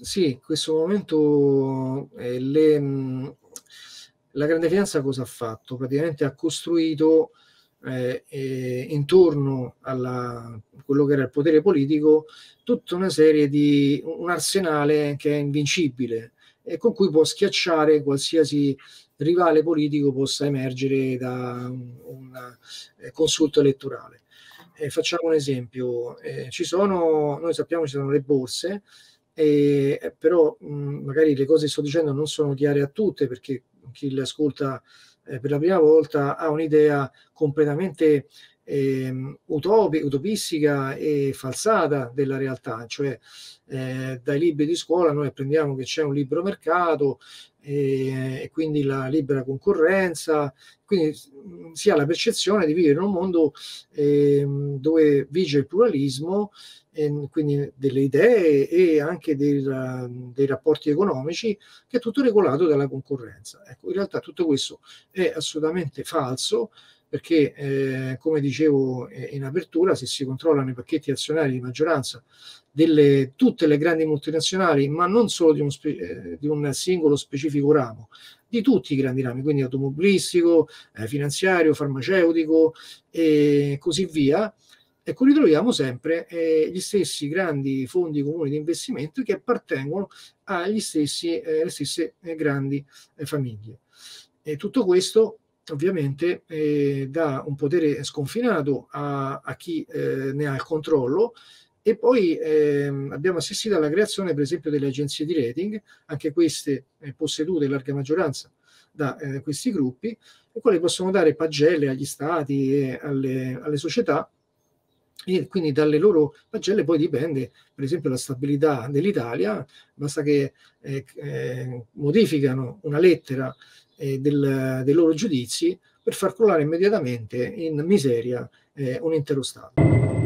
Sì, in questo momento eh, le, mh, la grande finanza cosa ha fatto? Praticamente ha costruito eh, eh, intorno a quello che era il potere politico tutta una serie di un arsenale che è invincibile e con cui può schiacciare qualsiasi rivale politico possa emergere da un, un eh, consulto elettorale. Facciamo un esempio, eh, ci sono, noi sappiamo ci sono le borse, eh, però mh, magari le cose che sto dicendo non sono chiare a tutte perché chi le ascolta eh, per la prima volta ha un'idea completamente eh, utopi, utopistica e falsata della realtà, cioè eh, dai libri di scuola noi apprendiamo che c'è un libero mercato e, e quindi la libera concorrenza, quindi si ha la percezione di vivere in un mondo eh, dove vige il pluralismo e quindi delle idee e anche del, dei rapporti economici, che è tutto regolato dalla concorrenza. Ecco, in realtà tutto questo è assolutamente falso perché, eh, come dicevo eh, in apertura, se si controllano i pacchetti azionari di maggioranza delle tutte le grandi multinazionali, ma non solo di, un spe- eh, di un singolo specifico ramo, di tutti i grandi rami, quindi automobilistico, eh, finanziario, farmaceutico e così via, Ecco, ritroviamo sempre eh, gli stessi grandi fondi comuni di investimento che appartengono stessi, eh, alle stesse eh, grandi famiglie. E tutto questo ovviamente eh, dà un potere sconfinato a, a chi eh, ne ha il controllo. E poi ehm, abbiamo assistito alla creazione per esempio delle agenzie di rating, anche queste possedute in larga maggioranza da questi gruppi, le quali possono dare pagelle agli stati e alle, alle società. E quindi dalle loro pagelle poi dipende per esempio la stabilità dell'Italia, basta che eh, eh, modificano una lettera eh, del, dei loro giudizi per far crollare immediatamente in miseria eh, un intero Stato.